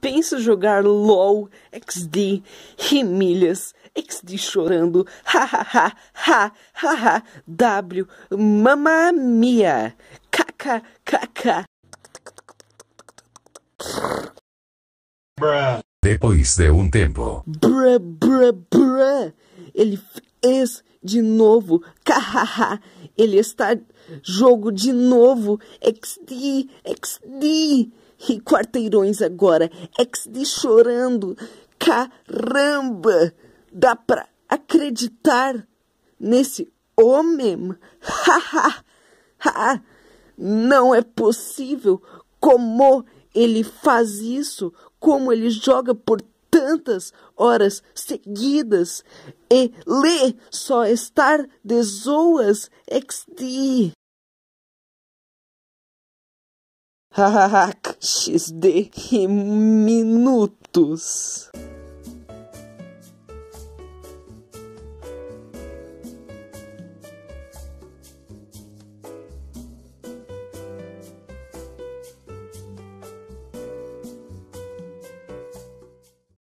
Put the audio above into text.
pensa jogar LOL, XD, remilhas, XD chorando, ha ha ha ha W, mamma mia, kk kk. Depois de um tempo. Bruh, bruh, bruh. Ele fez de novo. Kahaha. Ele está jogo de novo. XD, XD. E quarteirões agora. XD chorando. Caramba! Dá pra acreditar nesse homem? Haha! ha. Não é possível. Como ele faz isso? Como ele joga por tantas horas seguidas e lê só estar de zoas XD. XD em minutos.